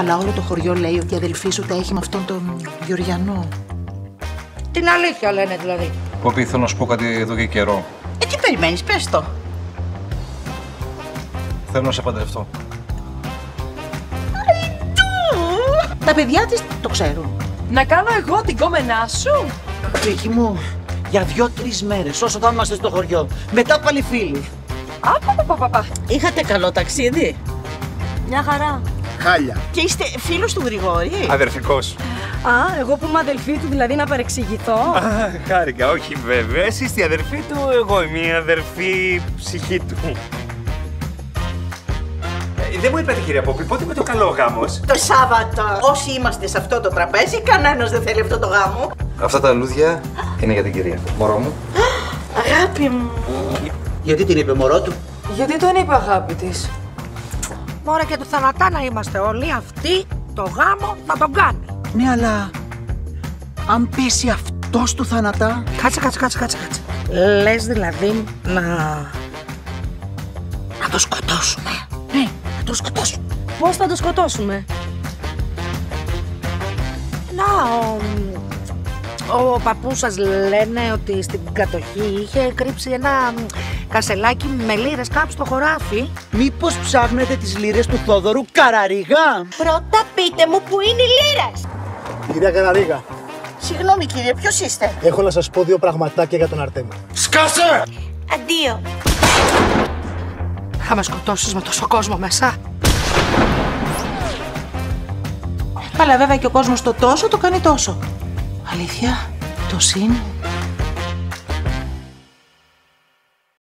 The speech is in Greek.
Αλλά όλο το χωριό λέει ότι η αδελφή σου τα έχει με αυτόν τον Γεωργιανό. Την αλήθεια λένε δηλαδή. Πόπι, θέλω να σου πω κάτι εδώ και καιρό. Ε, τι περιμένεις, πες το. Θέλω να σε παντρευτώ. Τα παιδιά της το ξέρουν. Να κάνω εγώ την κόμενά σου; Φύγη μου, για δυο-τρεις μέρες όσο θα είμαστε στο χωριό. Μετά πάλι φίλοι. Απαπαπαπαπα. Είχατε καλό ταξίδι; Μια χαρά. Χάλια. Και είστε φίλος του Γρηγόρη; Αδερφικός. Α, εγώ που είμαι αδελφή του, δηλαδή να παρεξηγηθώ. Α, χάρηκα, όχι βέβαια. Εσύ είστε η αδερφή του, εγώ είμαι η αδερφή ψυχή του. Ε, δεν μου είπατε κυρία Πόπη, πότε με το καλό γάμος; Το Σάββατο. Όσοι είμαστε σε αυτό το τραπέζι, κανένας δεν θέλει αυτό το γάμο. Αυτά τα λούδια είναι για την κυρία. Μωρό μου. Αγάπη μου. Γιατί την είπε μωρό του; Γιατί τον είπε αγάπη της; Μόρα και του θανατά να είμαστε όλοι αυτοί, το γάμο θα τον κάνει. Ναι, αλλά αν πέσει αυτός του θανατά; Κάτσε, κάτσε, κάτσε, κάτσε, κάτσε. Λες δηλαδή να... να το σκοτώσουμε. Ναι, να το σκοτώσουμε. Πώς θα το σκοτώσουμε; Να, ο, ο παππούς σας λένε ότι στην κατοχή είχε κρύψει ένα μ, κασελάκι με λίρες κάπου στο χωράφι. Μήπως ψάχνετε τις λύρες του Θόδωρου Καραρίγα; Πρώτα πείτε μου που είναι η λίρα. Κυρία Καναρίγα, Συγγνώμη κύριε, ποιος είστε; έχω να σας πω δύο πραγματάκια για τον Αρτέμι. Σκάσε! Αντίο. Θα με σκοτώσεις με τόσο κόσμο μέσα. Καλά βέβαια και ο κόσμος το τόσο το κάνει τόσο. Αλήθεια, το συν